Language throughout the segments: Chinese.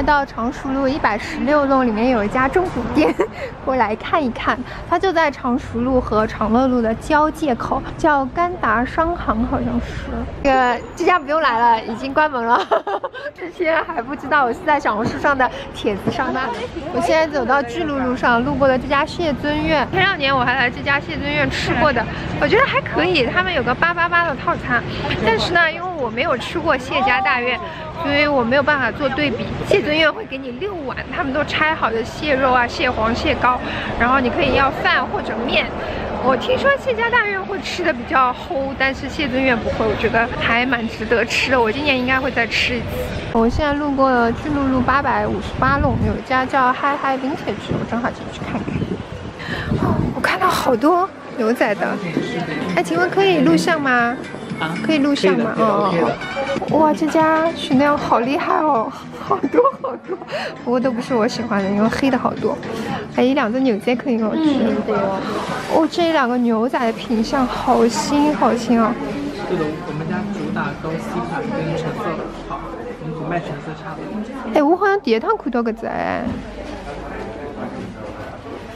在到常熟路一百十六弄里面有一家中古店，过来看一看。它就在常熟路和长乐路的交界口，叫甘达商行，好像是。这个这家不用来了，已经关门了。之前还不知道，我是在小红书上的帖子上的。我现在走到巨鹿路上，路过了这家谢尊苑。前两年我还来这家谢尊苑吃过的，我觉得还可以。他们有个八八八的套餐，但是呢，因为我没有吃过谢家大院。所以我没有办法做对比。谢尊院会给你六碗，他们都拆好的蟹肉啊、蟹黄、蟹膏，然后你可以要饭或者面。我听说谢家大院会吃的比较齁，但是谢尊院不会，我觉得还蛮值得吃的。我今年应该会再吃一次。我现在路过了巨鹿路八百五十八弄，有一家叫嗨嗨 Vintage，我正好进去看看。我看到好多牛仔的，哎，请问可以录像吗？可以录像吗？哦哇，这家 Chanel 好厉害哦，好多好多，不过都不是我喜欢的，因为黑的好多。还有一两个牛仔可以给我吃。哦，哦这两个牛仔的品相好新好新哦。对的我们家主打高 C 款跟成色好，我们只卖成色差的。哎，我好像第一趟看到个只哎。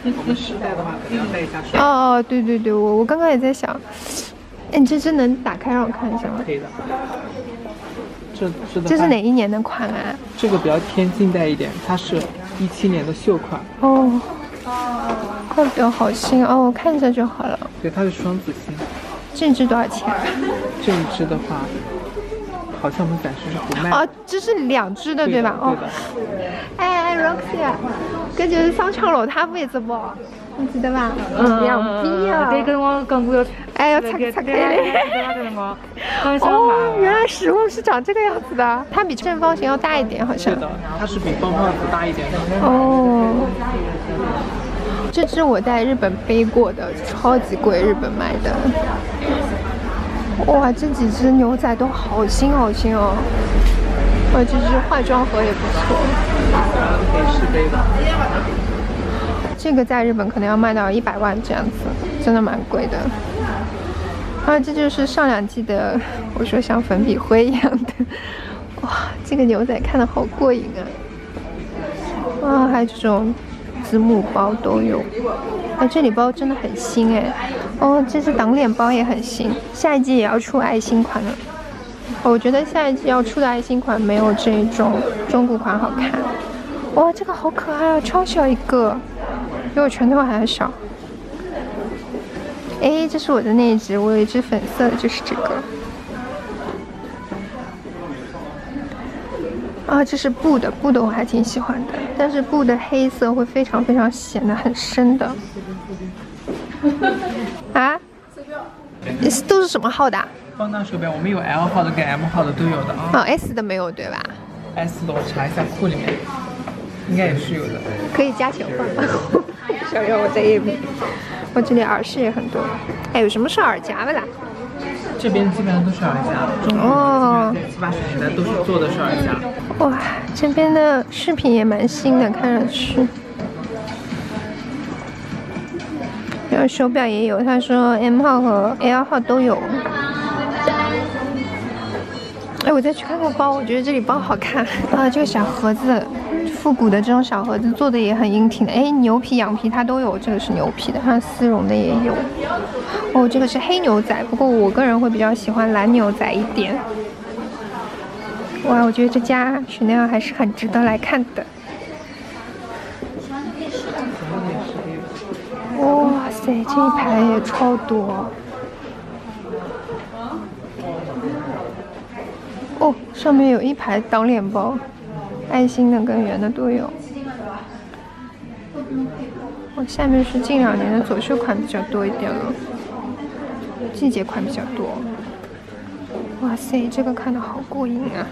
我们试戴的话，肯定要戴一下水。哦哦，对对对，我我刚刚也在想。哎，你这只能打开让我看一下吗？可以的。这这这是哪一年的款啊？这个比较偏近代一点，它是一七年的秀款。哦，怪不得好新哦，我看一下就好了。对，它是双子星。这只多少钱？这一只的话，好像我们暂时是不卖。哦，这是两只的对吧？哦。哎哎，Roxy，这就是商场楼塌位置不？你记得吧？嗯，两逼啊！对，跟我讲过要，哎，要拆拆开哦，原来实物是长这个样子的，它比正方形要大一点，好像。是的，它是比方块子大一点的。哦。这只我在日本背过的，超级贵，日本买的。哇，这几只牛仔都好新好新哦！哇，这只化妆盒也不错。这个在日本可能要卖到一百万这样子，真的蛮贵的。啊，这就是上两季的，我说像粉笔灰一样的。哇，这个牛仔看的好过瘾啊！哇，还有这种子母包都有。啊，这里包真的很新哎。哦，这只挡脸包也很新，下一季也要出爱心款了。我觉得下一季要出的爱心款没有这种中古款好看。哇，这个好可爱啊，超小一个。比我拳头还小。哎，这是我的那一只，我有一只粉色的，就是这个。啊，这是布的，布的我还挺喜欢的，但是布的黑色会非常非常显得很深的。啊？你是都是什么号的？放大手表，我们有 L 号的跟 M 号的都有的啊。哦，S 的没有对吧？S 的我查一下库里面，应该也是有的。可以加钱换。小要我在页面，我这里耳饰也很多。哎，有什么是耳夹的啦？这边基本上都是耳夹。哦。七八十年代都是做的是耳夹。哇，这边的饰品也蛮新的，看上去。手表也有，他说 M 号和 L 号都有。哎，我再去看看包，我觉得这里包好看啊，这个小盒子。复古的这种小盒子做的也很英挺的，哎，牛皮、羊皮它都有，这个是牛皮的，它丝绒的也有。哦，这个是黑牛仔，不过我个人会比较喜欢蓝牛仔一点。哇，我觉得这家 Chanel 还是很值得来看的。哇塞，这一排也超多。哦，上面有一排挡脸包。爱心的跟圆的都有。我下面是近两年的走秀款比较多一点了，季节款比较多。哇塞，这个看的好过瘾啊！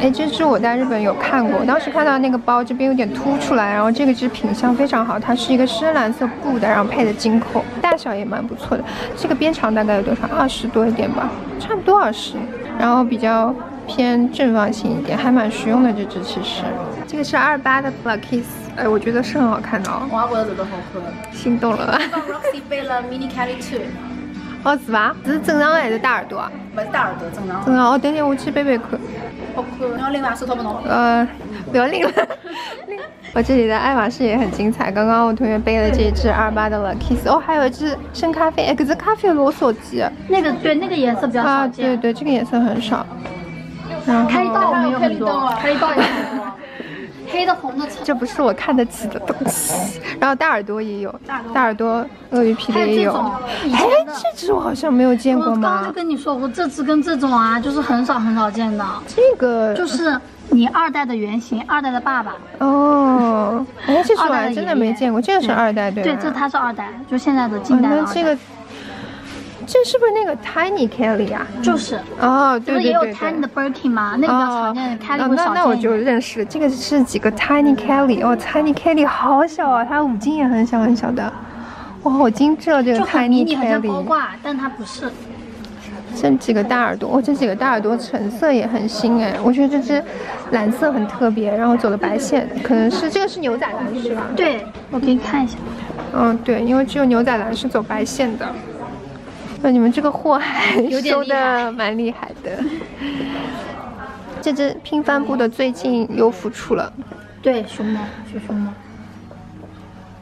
哎，这只我在日本有看过，当时看到那个包这边有点凸出来，然后这个只品相非常好，它是一个深蓝色布的，然后配的金扣，大小也蛮不错的。这个边长大概有多少？二十多一点吧，差不多二十。然后比较。偏正方形一点，还蛮实用的这只其实。这个是二八的 Black Kiss，哎，我觉得是很好看的哦。我觉得这个好看。心动了吧？Roxy 背了 Mini carry Two。哦，是吧？这是正常还是大耳朵啊？不是大耳朵，正常。正常。哦，等下我去背背看。好看，你要拎吗？手套不弄？呃，不要拎了。我这里的爱马仕也很精彩。刚刚我同学背了这一只二八的 Lucky，哦，还有一只深咖啡，哎，可是咖啡裸手机。那个对，那个颜色比较少见。啊，对对，这个颜色很少。然后开道没有很多，开道也很多。黑的、红的，这不是我看得起的东西。然后大耳朵也有，大耳朵鳄鱼皮的也有。哎，这只我好像没有见过吗？我刚刚跟你说过，这只跟这种啊，就是很少很少见的。这个就是你二代的原型，二代的爸爸。哦，哎，这只我还真的没见过。这个是二代对对，这它是二代，就现在的近代那这个。这是不是那个 Tiny Kelly 啊？就是。哦，对对对也有 Tiny 的 Birkin 吗？那个比较常见，Kelly 会少那那我就认识，这个是几个 Tiny Kelly 哦，Tiny Kelly 好小啊，它五金也很小很小的，哇，好精致哦，这个 Tiny Kelly。就包挂，但它不是。这几个大耳朵，哦，这几个大耳朵成色也很新哎，我觉得这只蓝色很特别，然后走了白线，可能是这个是牛仔蓝是吧？对，我给你看一下。嗯，对，因为只有牛仔蓝是走白线的。那你们这个货还收的蛮厉害的。这只拼帆布的最近又复出了，对，熊猫，是熊猫。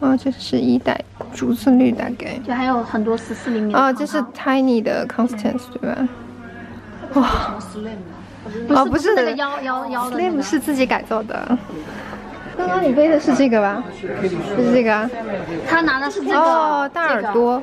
哦，这是一代竹子绿，大概。就还有很多十四厘米。哦，这是 Tiny 的 Constance 对吧？哇，哦，不是那个腰腰腰的，Slim 是自己改造的。刚刚你背的是这个吧？是这个。他拿的是这个。哦，大耳朵。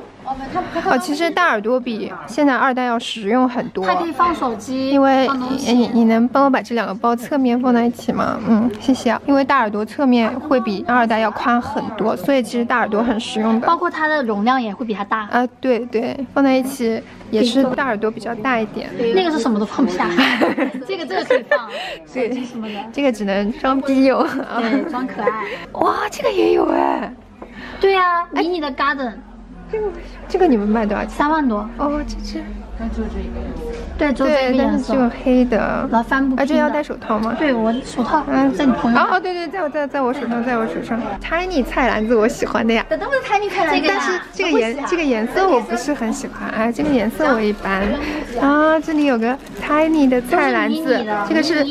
哦，其实大耳朵比现在二代要实用很多。它可以放手机，因为你你能帮我把这两个包侧面放在一起吗？嗯，谢谢。因为大耳朵侧面会比二代要宽很多，所以其实大耳朵很实用的。包括它的容量也会比它大。啊，对对，放在一起也是大耳朵比较大一点。那个是什么都放不下，这个这个可以放，对什么的。这个只能装逼用，对，装可爱。哇，这个也有哎。对呀，迷你的 Garden。这个这个你们卖多少钱？三万多。哦，这只。就这个。对，就这个颜色。这个黑的。然后帆布。啊，这要戴手套吗？对，我手套。嗯，在你朋友。哦哦，对对，在我在在我手上，在我手上。Tiny 菜篮子我喜欢的呀。这都是 Tiny 菜篮子。但是这个颜这个颜色我不是很喜欢，哎，这个颜色我一般。啊，这里有个 Tiny 的菜篮子，这个是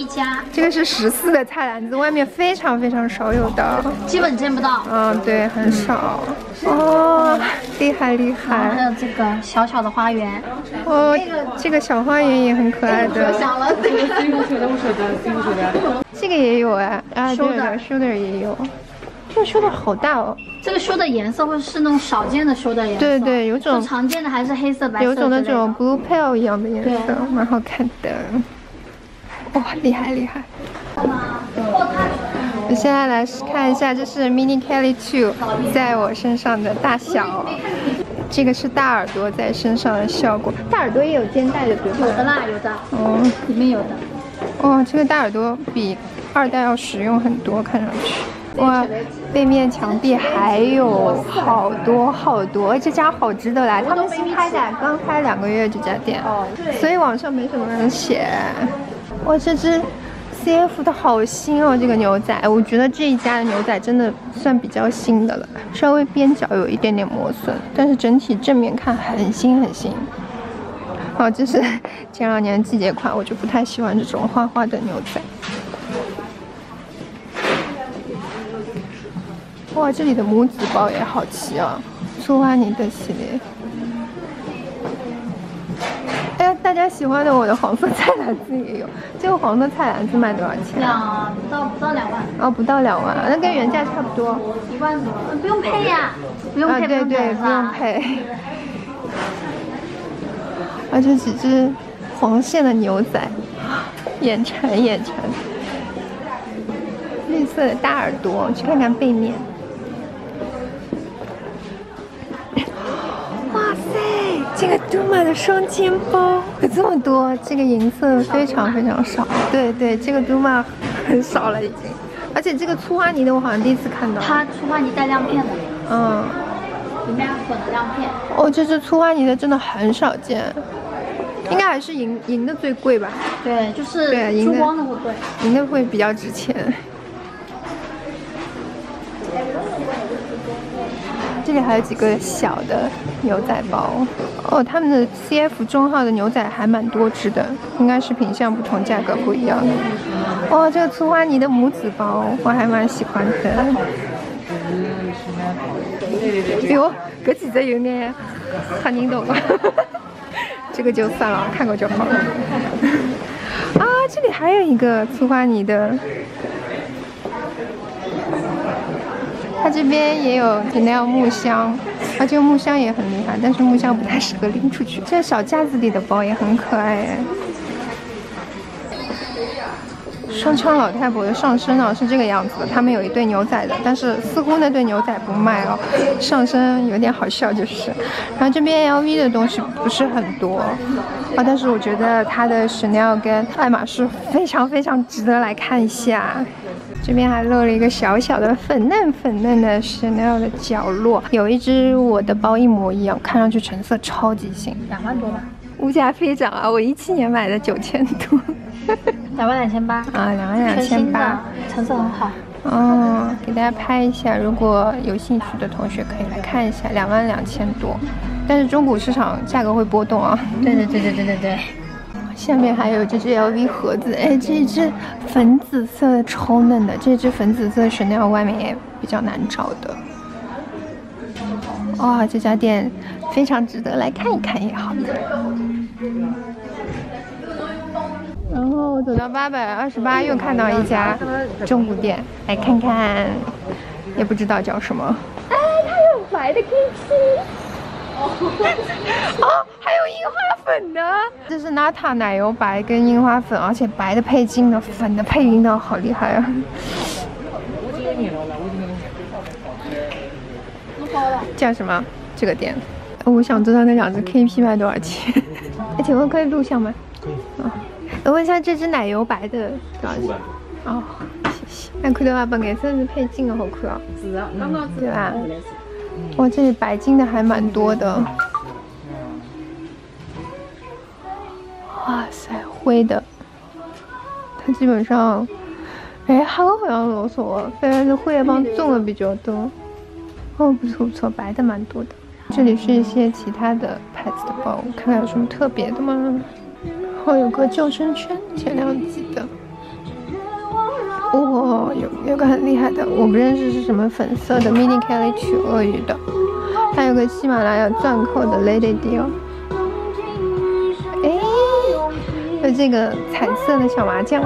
这个是十四的菜篮子，外面非常非常少有的，基本见不到。嗯，对，很少。哦，厉害厉害！还有这个小小的花园，哦，这个小花园也很可爱的。想了，这个这个也有哎，啊，对的，shoulder 也有，这个 shoulder 好大哦。这个 shoulder 颜色会是那种少见的 shoulder 颜色，对对，有种常见的还是黑色、白色，有种那种 blue pale 一样的颜色，蛮好看的。哇，厉害厉害！我现在来看一下，这是 Mini Kelly Two 在我身上的大小。这个是大耳朵在身上的效果，大耳朵也有肩带的对吧？有的啦，有的。哦，里面有的。哇，这个大耳朵比二代要实用很多，看上去。哇，背面墙壁还有好多好多，这家好值得来。他们新开的，刚开两个月这家店，哦所以网上没什么人写。哇，这只。C F 的好新哦，这个牛仔，我觉得这一家的牛仔真的算比较新的了，稍微边角有一点点磨损，但是整体正面看很新很新。哦，这是前两年季节款，我就不太喜欢这种花花的牛仔。哇，这里的母子包也好齐啊，苏花尼的系列。哎，大家喜欢的我的黄色菜篮子也有，这个黄色菜篮子卖多少钱？两不到不到两万。哦，不到两万，那跟原价差不多。一万多，不用配呀，不用配，对对，不用配。而且几只黄线的牛仔，眼馋眼馋。绿色的大耳朵，去看看背面。这个杜玛的双肩包有这么多，这个银色非常非常少。对对，这个杜玛很少了已经，而且这个粗花呢的我好像第一次看到。它粗花呢带亮片的。嗯。里面混了亮片。哦，这只粗花呢的真的很少见，应该还是银银的最贵吧？对，就是对珠光的会贵，银的会比较值钱。这里还有几个小的牛仔包。哦，他们的 CF 中号的牛仔还蛮多只的，应该是品相不同，价格不一样。哇，这个粗花呢的母子包我还蛮喜欢的。哟，这几只有点吓人懂啊。这个就算了，看过就好了。啊，这里还有一个粗花呢的。它这边也有 Chanel 木箱，啊，这个木箱也很厉害，但是木箱不太适合拎出去。这小架子里的包也很可爱哎。双枪老太婆的上身啊是这个样子的，他们有一对牛仔的，但是似乎那对牛仔不卖哦，上身有点好笑就是。然后这边 LV 的东西不是很多啊，但是我觉得它的 Chanel 跟爱马仕非常非常值得来看一下。这边还漏了一个小小的粉嫩粉嫩的 Chanel 的角落，有一只我的包一模一样，看上去成色超级新，两万多吧？物价飞涨啊！我一七年买的九千多，两万两千八啊，两万两千八，成色很好。嗯，给大家拍一下，如果有兴趣的同学可以来看一下，两万两千多，但是中古市场价格会波动啊。对对对对对对对。下面还有这只 LV 盒子，哎，这只粉紫色的超嫩的，这只粉紫色 Chanel 外面也比较难找的。哇，这家店非常值得来看一看也好的。走到八百二十八，又看到一家中古店，来看看，也不知道叫什么。哎，它有白的 KP，。哦，还有樱花粉的，这是娜塔奶油白跟樱花粉，而且白的配金的，粉的配银的，好厉害啊！叫什么？这个店？我想知道那两只 KP 卖多少钱？哎，请问可以录像吗？可以。啊，我问一下这只奶油白的多少钱？哦，谢谢。那，看到吧，白颜色是配金的，好看啊。是啊，刚刚对吧？哇，这里白金的还蛮多的。哇塞，灰的，它基本上，哎，哈喽好像老少啊，反而是灰的帮棕的比较多。哦，不错不错，白的蛮多的。这里是一些其他的牌子的包，看看有什么特别的吗？然后有个救生圈，前两集的。哇，有有个很厉害的，我不认识是什么粉色的 Mini Kelly 取鳄鱼的，还有个喜马拉雅钻扣的 Lady Deal，哎，有这个彩色的小麻将。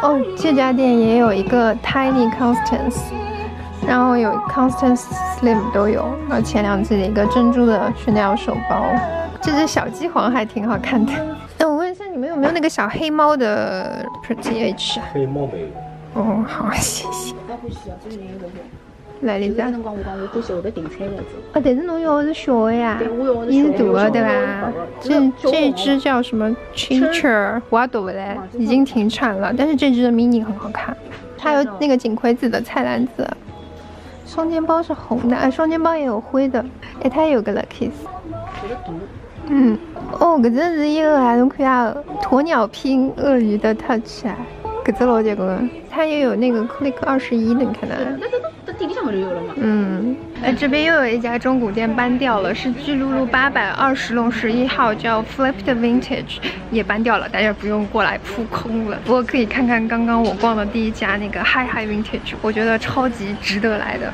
哦，这家店也有一个 Tiny Constance，然后有 Constance Slim 都有，然后前两季的一个珍珠的 Chanel 手包，这只小鸡黄还挺好看的。那我问一下你们有没有那个小黑猫的 Pretty H 啊？黑猫没有。哦，好，谢谢。来，李子。啊，但是侬要的是小的呀，你是大的对吧？这这只叫什么 Chicher，我也读不来，已经停产了。但是这只的 mini 很好看，它有那个锦葵紫的菜篮子。双肩包是红的，哎，双肩包也有灰的，哎，它也有个 Lucky。嗯。哦，搿只是一个啊，侬看下鸵鸟拼鳄鱼的 touch 啊，搿只老结棍，它也有那个 click 二十一的，你看到？那这都在店里向不就有了吗？嗯，哎，这边又有一家中古店搬掉了，是巨鹿路八百二十弄十一号，叫 Flipped Vintage，也搬掉了，大家不用过来扑空了。不过可以看看刚刚我逛的第一家那个 Hi Hi Vintage，我觉得超级值得来的。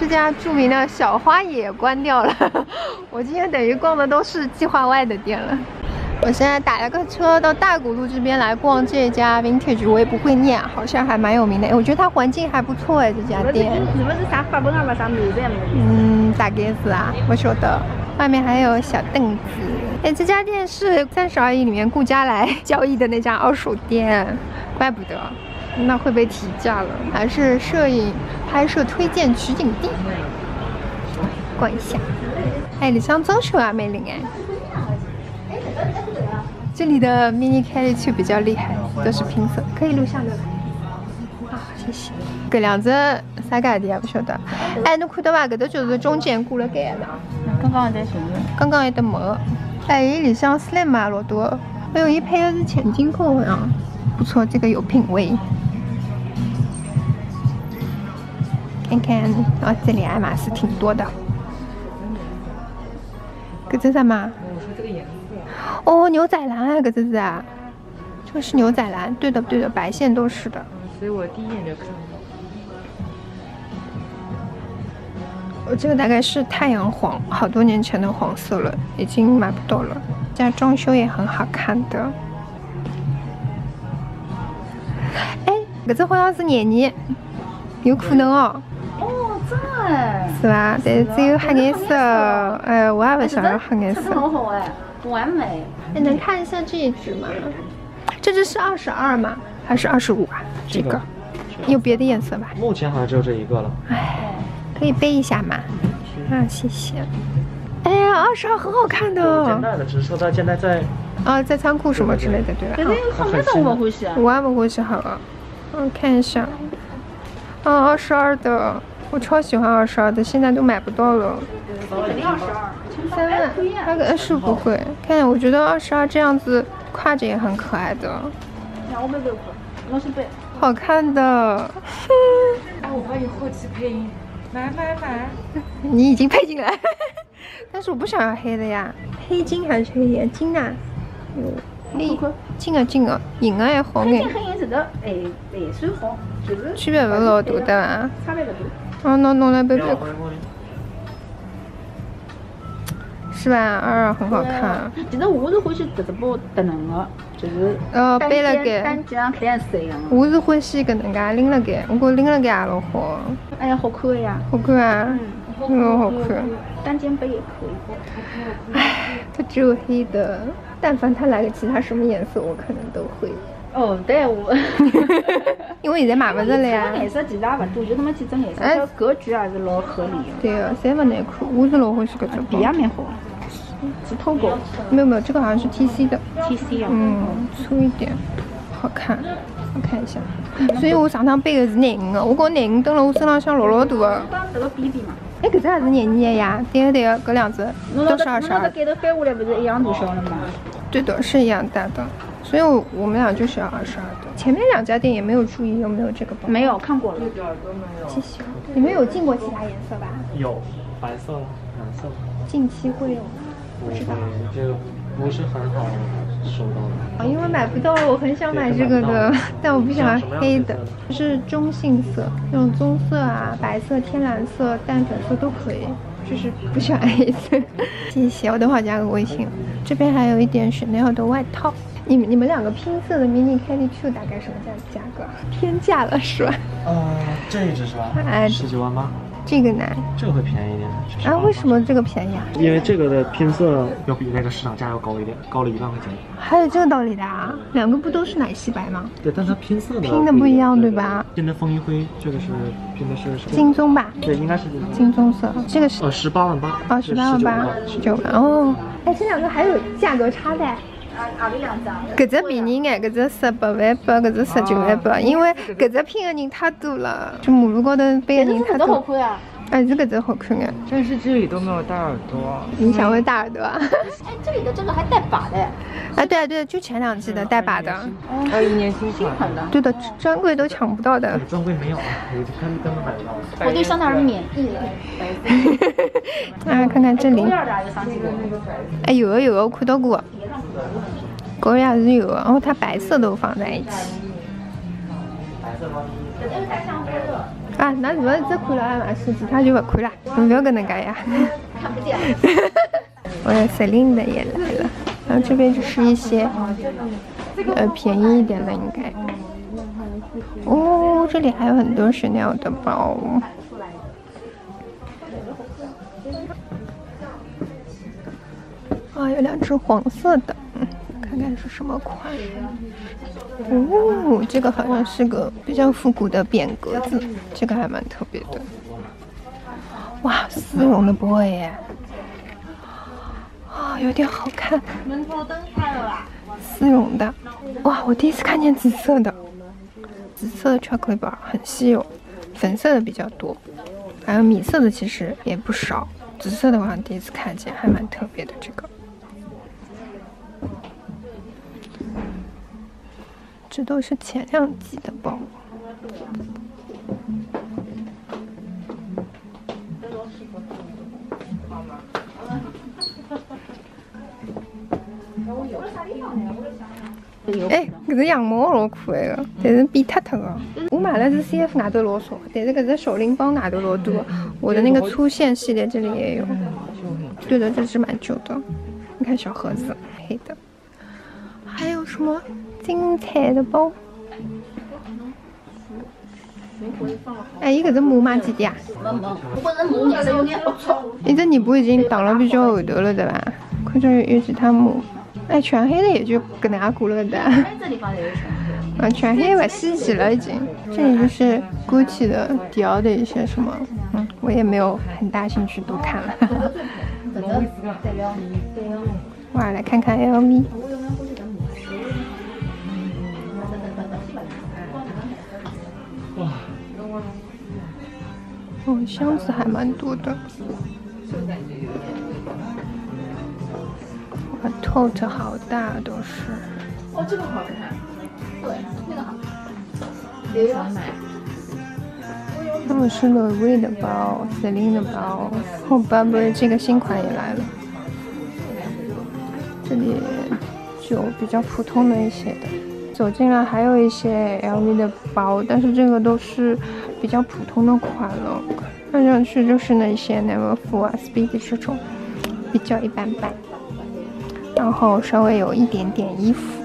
这家著名的小花也关掉了，我今天等于逛的都是计划外的店了。我现在打了个车到大古路这边来逛这家 Vintage，我也不会念，好像还蛮有名的。我觉得它环境还不错哎，这家店。是不是啥法本啊？嗯，大概是啊，我晓得。外面还有小凳子。哎，这家店是三十而已里面顾家来交易的那家二手店，怪不得。那会被提价了，还是摄影拍摄推荐取景地？逛一下，哎，里向装修啊，美玲哎。这里的 Mini Kelly 就比较厉害，都是拼色，可以录像的。啊，谢谢。搿两只啥价钿啊？不晓得。哎，侬看到伐？搿搭就是中间过了盖的。刚刚还在寻刚刚还得没。哎，伊里向 Slim 啊，老多。哎呦，伊配的是前金扣好像，不错，这个有品味。看看，哦，这里爱马仕挺多的。搿只什么？我说这个颜色，哦，牛仔蓝啊，搿只是啊，这个是牛仔蓝，对的对的，白线都是的。所以我第一眼就看到。我这个大概是太阳黄，好多年前的黄色了，已经买不到了。家装修也很好看的。哎，搿只好像是廿年，有可能哦，是吧？但是只有黑颜色，哎，我也不想要黑颜色这。个很好哎，完美。你能看一下这一只吗？这只是二十二吗？还是二十五啊？这个有别的颜色吧？目前好像只有这一个了。哎，可以背一下吗？啊，谢谢。哎呀，二十二很好看的现的。代的，只是说它现在在啊，在仓库什么之类的，对吧？但是有很多我不欢喜啊。我也不会是好了。我看一下。啊，二十二的，我超喜欢二十二的，现在都买不到了。肯定二十二，三万，那个是不会。看，我觉得二十二这样子挎着也很可爱的。好看的。哎，我帮你后期配音，买买买。你已经配进来，但是我不想要黑的呀。黑金还是黑颜金啊？有黑金啊金啊，银的还好眼，黑金黑颜色的，哎，还算好，就是区别不是老大的吧？差别不多。哦，那弄来背背看，是吧？二二很好看。其实我是欢喜搿只包搭能的，就是呃，背了该。肩单肩上看颜色一。我是欢喜搿能介拎了该，我觉得拎了该也老好，哎呀，好看的呀。好看啊，嗯，好看。单肩背也可以。唉，它只有黑的，但凡它来个其他什么颜色，我可能都会。哦，对我。因为现在买不着了呀。颜色其实也勿多，就那么几种颜色，哎格局还是老合理的。对个，侪不难看，我是老欢喜搿只皮包。也蛮好，是透过没有没有，这个好像是 T C 的，T C 啊。嗯，粗一点，好看。我看一下，所以我上趟背的是廿五的，我觉廿五蹲了我身浪向老老大的。刚这个比比嘛，哎，搿只也是廿二的呀，对个对个，搿两只都是二十二侬那。盖头翻下来不是一样大小的吗？对的，是一样大的，所以我我们俩就是要二十二的。前面两家店也没有注意有没有这个包。没有看过了。一点都没有谢谢。你们有进过其他颜色吧？有白色、蓝色，近期会有吗？不会，这个不是很好收到的。啊，因为买不到，我很想买这个的，但我不喜欢黑的，是中性色，那种棕色啊、白色、天蓝色、淡粉色都可以，就是不喜欢黑色。谢谢，我等会加个微信。这边还有一点 Chanel 的外套。你们你们两个拼色的 mini Kelly Two 大概什么价价格？天价了是吧？呃，这一只是吧？哎十九万八，这个呢？这个会便宜一点。啊，为什？么这个便宜啊？因为这个的拼色要比那个市场价要高一点，高了一万块钱。还有这个道理的啊？两个不都是奶昔白吗？对，但它拼色的拼的不一样对吧？拼的风一灰，这个是拼的是什么金棕吧，对，应该是金棕色，这个是呃十八万八。哦，十八万八，十九万哦。哎，这两个还有价格差的。搿只便宜眼，搿只十八万八，搿只十九万八，因为搿只拼的人太多了，就马路高头背的人太多。哎，这个真好看眼，但是这里都没有大耳朵。你想问大耳朵啊？哎，这里的这个还带把的，啊，对啊对啊，就前两季的带把的，还有一年新款，的。对的，专柜都抢不到的。专柜没有啊，我就看根本买不到。我对香奈儿免疫了。啊，看看这里。哎，有的有的，我看到过，狗也是有的，然后它白色都放在一起。啊，那如果只看了爱马仕，其他就不看了，侬不要搿能介呀。看不见。我的 Celine 的也来了，然后这边就是一些呃便宜一点的应该。哦，这里还有很多 Chanel 的包。啊，有两只黄色的，看是什么款。哦，这个好像是个比较复古的扁格子，这个还蛮特别的。哇，丝绒的 boy 耶，啊、有点好看。门头灯开了吧？丝绒的，哇，我第一次看见紫色的，紫色的 chocolate bar 很稀有，粉色的比较多，还有米色的其实也不少，紫色的我好像第一次看见，还蛮特别的这个。这都是前两季的包。哎，这只羊毛老可爱的，但是扁塌塌的。我买了是 CF 外头老少，但是这只小拎包外头老多。我的那个粗线系列这里也有，对的，这是蛮旧的。你看小盒子，黑的。还有什么精彩的包？哎，伊搿只码卖几钿啊？伊只年布已经打了比较后头了，对吧？看着有其他码。哎，全黑的也就搿能样过了的。这地方也有全黑。啊，全黑不稀奇了已经。这里就是 Gucci 的、迪奥的一些什么，嗯，我也没有很大兴趣多看了。哇，来看看 LV。哦，箱子还蛮多的。哇，tote 好大都是。哦，这个好看。对，那个好看。也想买。他们是 Louis 的包，Celine 的包。后边不是这个新款也来了。这里就比较普通的一些的，走进来还有一些 LV 的包，但是这个都是比较普通的款了，看上去就是那些 Never Full、Speed 这种比较一般般，然后稍微有一点点衣服。